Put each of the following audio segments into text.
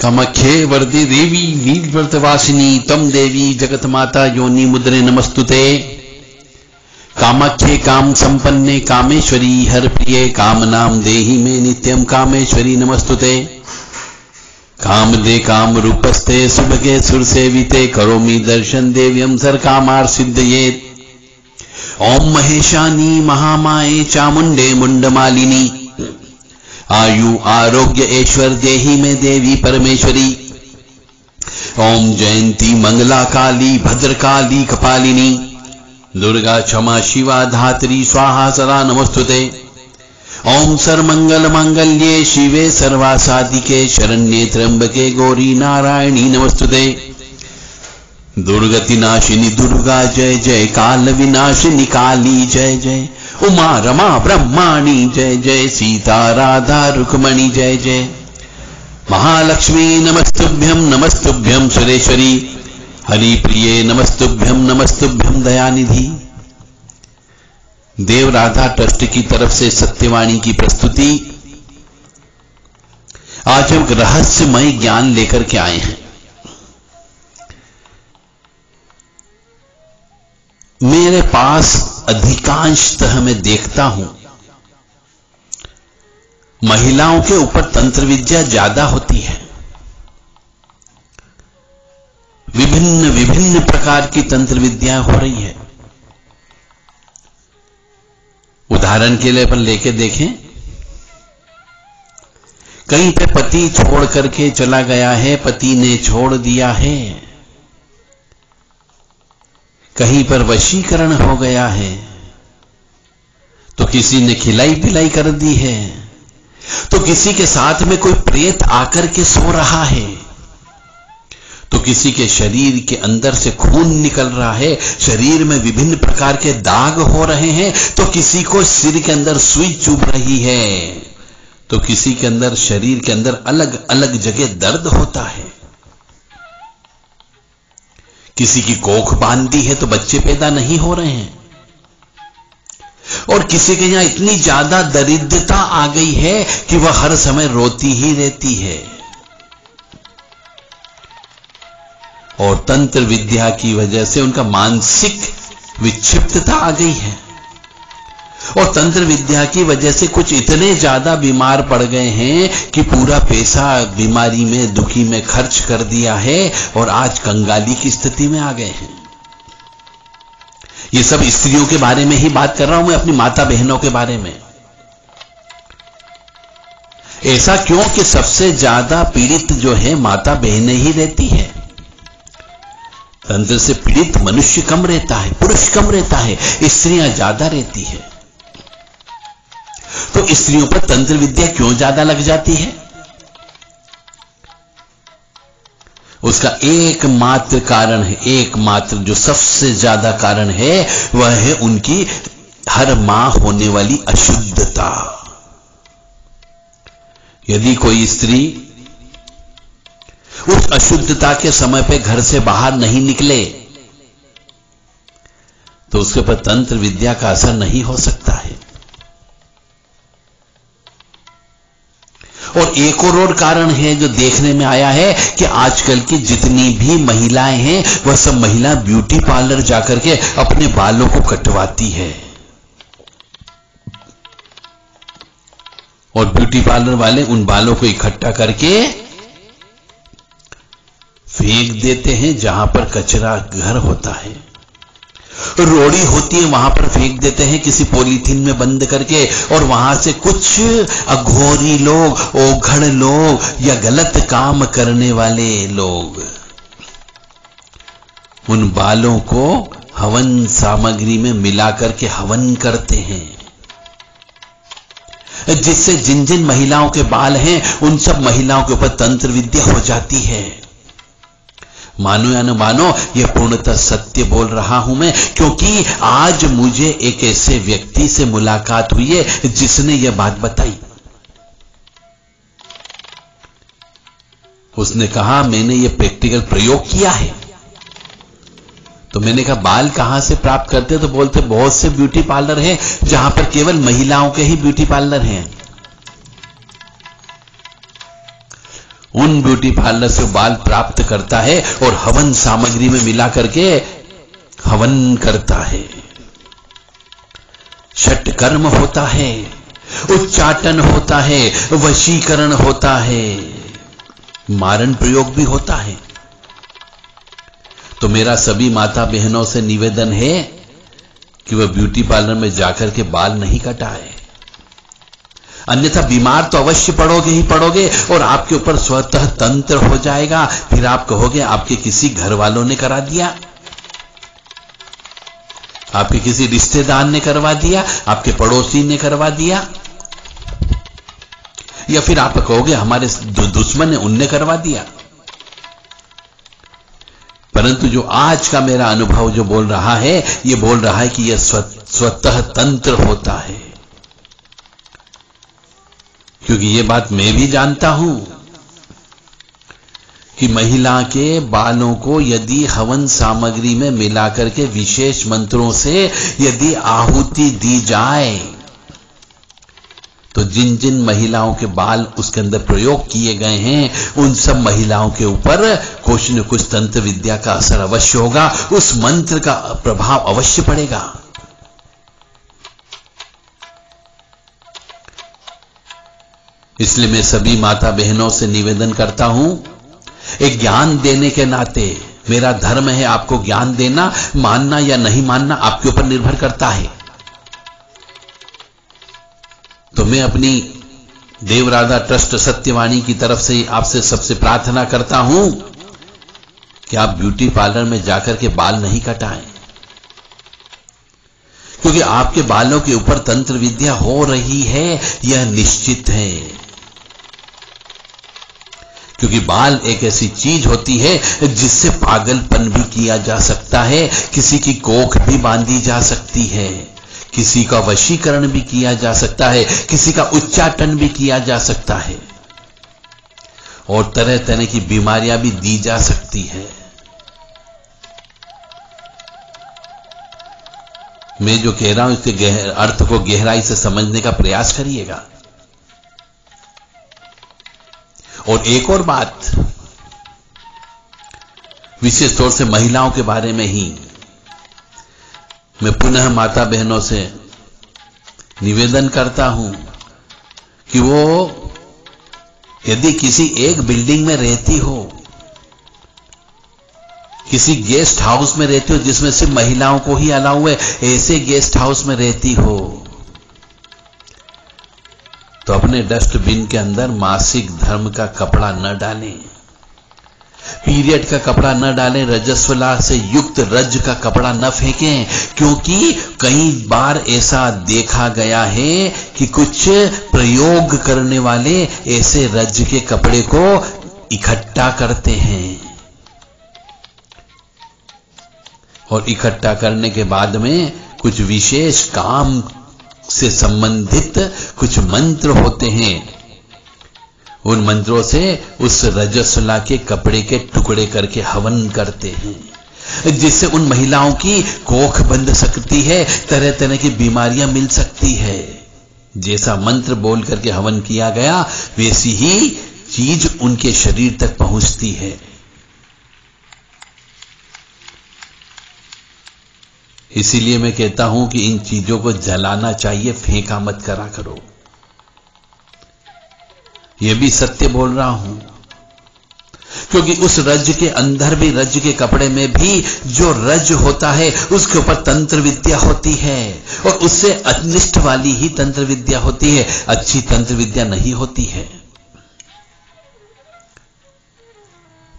कामाख्ये वरदे देवी नीलव्रतवासिनी तम देवी, जगत माता योनि मुद्रे नमस्तुते। कामाख्ये काम संपन्ने कामेश्वरी, हर प्रिय काम नाम देही में नित्यम कामेश्वरी नमस्तुते। काम दे काम रूपस्ते, सुभगे सुर सेविते करोमी दर्शन देव्यम सर कामार सिद्धये ओम महेशानी महामाए चामुंडे मुंडमालिनी आयु आरोग्य ऐश्वर देही में देवी परमेश्वरी। ओम जयंती मंगला काली भद्रकाली, कपालिनी। दुर्गा क्षमा शिवा धात्री, स्वाहा सदा नमस्तुते। ओम सर्वमंगल मांगल्ये, शिवे सर्वासादिके शरण्ये त्र्यंबके गौरी नारायणी नमस्तुते। दुर्गति नाशिनी, दुर्गा जय जय, काल विनाशिनी, काली जय जय। उमा रमा ब्रह्माणी, जय जय, सीता राधा रुक्मणी, जय जय। महालक्ष्मी नमस्तुभ्यम नमस्तुभ्यं सुरेश्वरी। हरि प्रिय नमस्तुभ्यम नमस्तुभ्यम दयानिधि। देव राधा ट्रस्ट की तरफ़ से सत्यवाणी की प्रस्तुति। आज हम रहस्यमय ज्ञान लेकर के आए हैं। मेरे पास अधिकांशतः मैं देखता हूँ। महिलाओं के ऊपर तंत्र विद्या ज़्यादा होती है। विभिन्न विभिन्न प्रकार की तंत्र विद्या हो रही है। उदाहरण के लिए अपन लेके देखें। कहीं पे पति छोड़ करके चला गया है, पति ने छोड़ दिया है। कहीं पर वशीकरण हो गया है। तो किसी ने खिलाई पिलाई कर दी है। तो किसी के साथ में कोई प्रेत आकर के सो रहा है। तो किसी के शरीर के अंदर से खून निकल रहा है। शरीर में विभिन्न प्रकार के दाग हो रहे हैं। तो किसी को सिर के अंदर सुई चुभ रही है। तो किसी के अंदर शरीर के अंदर अलग अलग जगह दर्द होता है। किसी की कोख बांधी है तो बच्चे पैदा नहीं हो रहे हैं। और किसी के यहाँ इतनी ज़्यादा दरिद्रता आ गई है कि वह हर समय रोती ही रहती है। और तंत्र विद्या की वजह से उनका मानसिक विक्षिप्तता आ गई है। और तंत्र विद्या की वजह से कुछ इतने ज़्यादा बीमार पड़ गए हैं कि पूरा पैसा बीमारी में, दुखी में खर्च कर दिया है और आज कंगाली की स्थिति में आ गए हैं। ये सब स्त्रियों के बारे में ही बात कर रहा हूँ मैं, अपनी माता बहनों के बारे में। ऐसा क्यों कि सबसे ज़्यादा पीड़ित जो है, माता बहनें ही रहती है। तंत्र से पीड़ित मनुष्य कम रहता है, पुरुष कम रहता है, स्त्रियाँ ज़्यादा रहती है। स्त्रियों पर तंत्र विद्या क्यों ज़्यादा लग जाती है? उसका एकमात्र कारण है, एकमात्र जो सबसे ज़्यादा कारण है, वह है उनकी हर माँ होने वाली अशुद्धता। यदि कोई स्त्री उस अशुद्धता के समय पे घर से बाहर नहीं निकले तो उसके ऊपर तंत्र विद्या का असर नहीं हो सकता है। और एक और और कारण है जो देखने में आया है कि आजकल की जितनी भी महिलाएँ हैं, वह सब महिला ब्यूटी पार्लर जाकर के अपने बालों को कटवाती है। और ब्यूटी पार्लर वाले उन बालों को इकट्ठा करके फेंक देते हैं जहाँ पर कचरा घर होता है। रोड़ी होती है, वहाँ पर फेंक देते हैं किसी पॉलीथीन में बंद करके, और वहाँ से कुछ अघोरी लोग, ओघड़ लोग, या गलत काम करने वाले लोग, उन बालों को हवन सामग्री में मिला करके हवन करते हैं। जिससे जिन जिन महिलाओं के बाल हैं, उन सब महिलाओं के ऊपर तंत्र विद्या हो जाती है। मानो या न मानो यह पूर्णतः सत्य बोल रहा हूँ मैं, क्योंकि आज मुझे एक ऐसे व्यक्ति से मुलाकात हुई है जिसने यह बात बताई। उसने कहा, मैंने यह प्रैक्टिकल प्रयोग किया है। तो मैंने कहा, बाल कहाँ से प्राप्त करते तो बोलते, बहुत से ब्यूटी पार्लर हैं, जहाँ पर केवल महिलाओं के ही ब्यूटी पार्लर हैं। उन ब्यूटी पार्लर से बाल प्राप्त करता है और हवन सामग्री में मिला करके हवन करता है। छठ कर्म होता है, उच्चाटन होता है, वशीकरण होता है, मारण प्रयोग भी होता है। तो मेरा सभी माता बहनों से निवेदन है कि वह ब्यूटी पार्लर में जाकर के बाल नहीं कटाए। अन्यथा बीमार तो अवश्य पड़ोगे ही पड़ोगे और आपके ऊपर स्वतः तंत्र हो जाएगा। फिर आप कहोगे, आपके किसी घर वालों ने करा दिया। आपके किसी रिश्तेदार ने करवा दिया, आपके पड़ोसी ने करवा दिया। या फिर आप कहोगे, हमारे दुश्मन ने उनने करवा दिया। परंतु जो आज का मेरा अनुभव जो बोल रहा है, ये बोल रहा है कि यह स्वतः तंत्र होता है। क्योंकि ये बात मैं भी जानता हूँ कि महिला के बालों को यदि हवन सामग्री में मिलाकर के विशेष मंत्रों से यदि आहुति दी जाए तो जिन जिन महिलाओं के बाल उसके अंदर प्रयोग किए गए हैं, उन सब महिलाओं के ऊपर कुछ न कुछ तंत्र विद्या का असर अवश्य होगा, उस मंत्र का प्रभाव अवश्य पड़ेगा। इसलिए मैं सभी माता बहनों से निवेदन करता हूँ, एक ज्ञान देने के नाते, मेरा धर्म है आपको ज्ञान देना, मानना या नहीं मानना आपके ऊपर निर्भर करता है। तो मैं अपनी देवराधा ट्रस्ट सत्यवाणी की तरफ़ से आपसे सबसे प्रार्थना करता हूँ कि आप ब्यूटी पार्लर में जाकर के बाल नहीं कटाएँ। क्योंकि आपके बालों के ऊपर तंत्र विद्या हो रही है, यह निश्चित है। क्योंकि बाल एक ऐसी चीज़ होती है जिससे पागलपन भी किया जा सकता है, किसी की कोख भी बांधी जा सकती है, किसी का वशीकरण भी किया जा सकता है, किसी का उच्चाटन भी किया जा सकता है, और तरह तरह की बीमारियाँ भी दी जा सकती है। मैं जो कह रहा हूँ, इसके अर्थ को गहराई से समझने का प्रयास करिएगा। और एक और बात, विशेष तौर से महिलाओं के बारे में ही, मैं पुनः माता बहनों से निवेदन करता हूँ कि वो यदि किसी एक बिल्डिंग में रहती हो, किसी गेस्ट हाउस में रहती हो जिसमें सिर्फ़ महिलाओं को ही अलाउ है, ऐसे गेस्ट हाउस में रहती हो तो अपने डस्टबिन के अंदर मासिक धर्म का कपड़ा न डालें। पीरियड का कपड़ा न डालें, रजस्वला से युक्त रज का कपड़ा न फेंकें, क्योंकि कई बार ऐसा देखा गया है कि कुछ प्रयोग करने वाले ऐसे रज के कपड़े को इकट्ठा करते हैं। और इकट्ठा करने के बाद में कुछ विशेष काम से संबंधित कुछ मंत्र होते हैं। उन मंत्रों से उस रजस्वला के कपड़े के टुकड़े करके हवन करते हैं। जिससे उन महिलाओं की कोख बंध सकती है तरह तरह की बीमारियाँ मिल सकती है। जैसा मंत्र बोल करके हवन किया गया, वैसी ही चीज़ उनके शरीर तक पहुँचती है। इसीलिए मैं कहता हूँ कि इन चीज़ों को जलाना चाहिए, फेंका मत करा करो। यह भी सत्य बोल रहा हूँ। क्योंकि उस रज के अंदर भी, रज के कपड़े में भी जो रज होता है, उसके ऊपर तंत्र विद्या होती है। और उससे अनिष्ट वाली ही तंत्र विद्या होती है। अच्छी तंत्र विद्या नहीं होती है।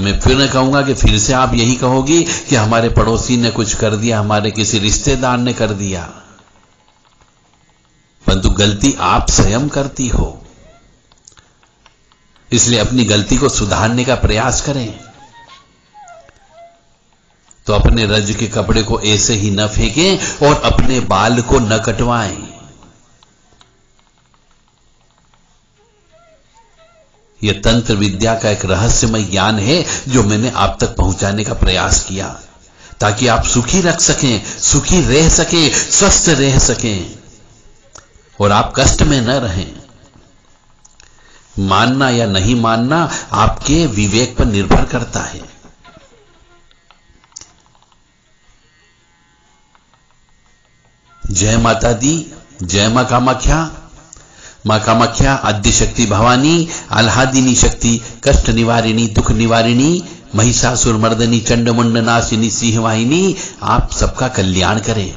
मैं फिर न कहूँगा कि फिर से आप यही कहोगी कि हमारे पड़ोसी ने कुछ कर दिया, हमारे किसी रिश्तेदार ने कर दिया। परंतु गलती आप स्वयं करती हो। इसलिए अपनी गलती को सुधारने का प्रयास करें। तो अपने रज के कपड़े को ऐसे ही न फेंकें और अपने बाल को न कटवाएँ। यह तंत्र विद्या का एक रहस्यमय ज्ञान है जो मैंने आप तक पहुँचाने का प्रयास किया। ताकि आप सुखी रख सकें, सुखी रह सकें, स्वस्थ रह सकें। और आप कष्ट में न रहें। मानना या नहीं मानना आपके विवेक पर निर्भर करता है। जय माता दी, जय माँ कामाख्या। माँ कामाख्या आद्य शक्ति भवानी आल्हादिनी शक्ति कष्ट निवारिणी दुख निवारिणी महिषासुर मर्दनी, चंडमुंड नाशिनी सिंह वाहिनी आप सबका कल्याण करें।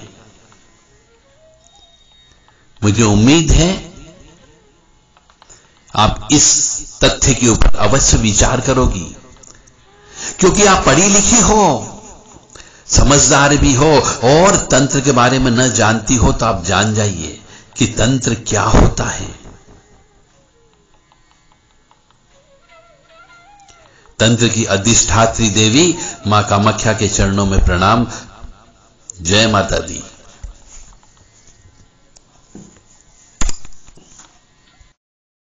मुझे उम्मीद है, आप इस तथ्य के ऊपर अवश्य विचार करोगी। क्योंकि आप पढ़ी लिखी हो, समझदार भी हो, और तंत्र के बारे में न जानती हो तो आप जान जाइए। कि तंत्र क्या होता है? तंत्र की अधिष्ठात्री देवी माँ कामाख्या के चरणों में प्रणाम। जय माता दी।